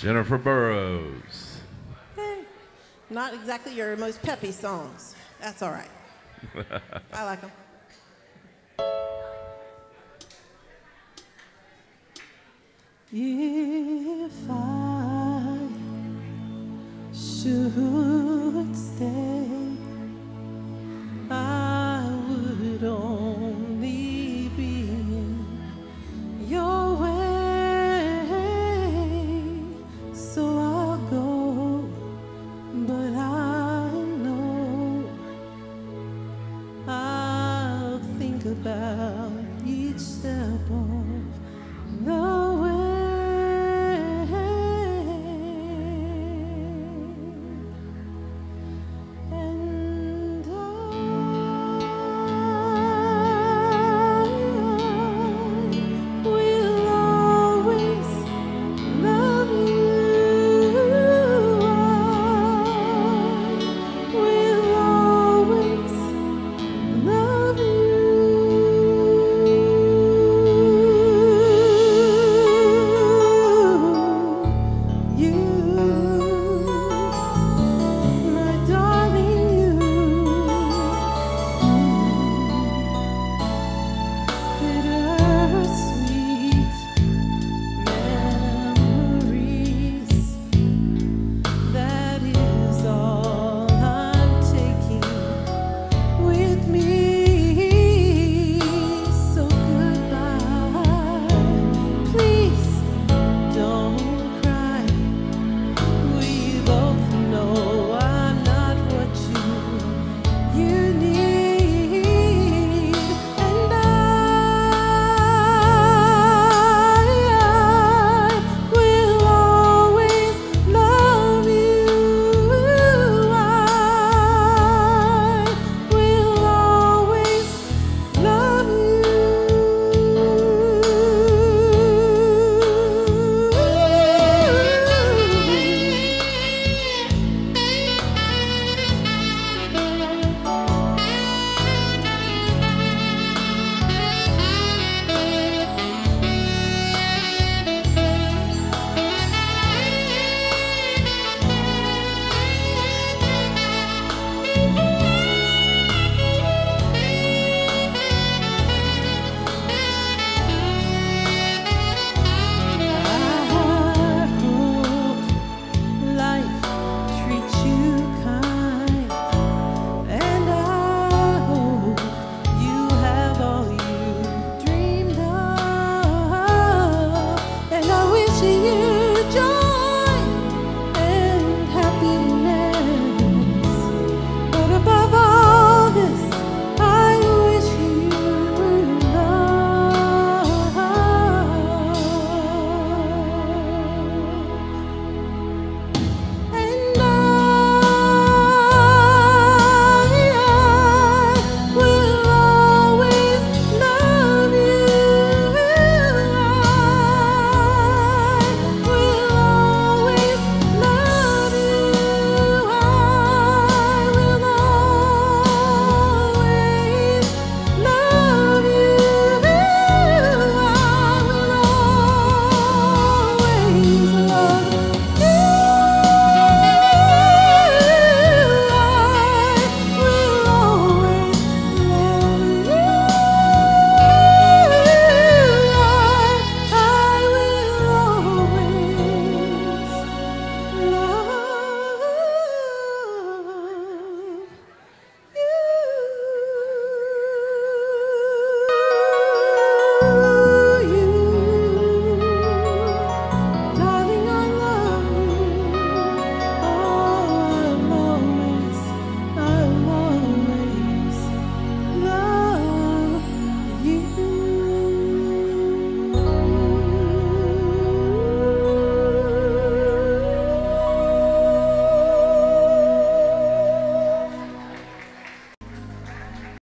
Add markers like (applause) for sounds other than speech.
Jennifer Burrows. Eh, Not exactly your most peppy songs. That's all right. (laughs) I like them. If I should stay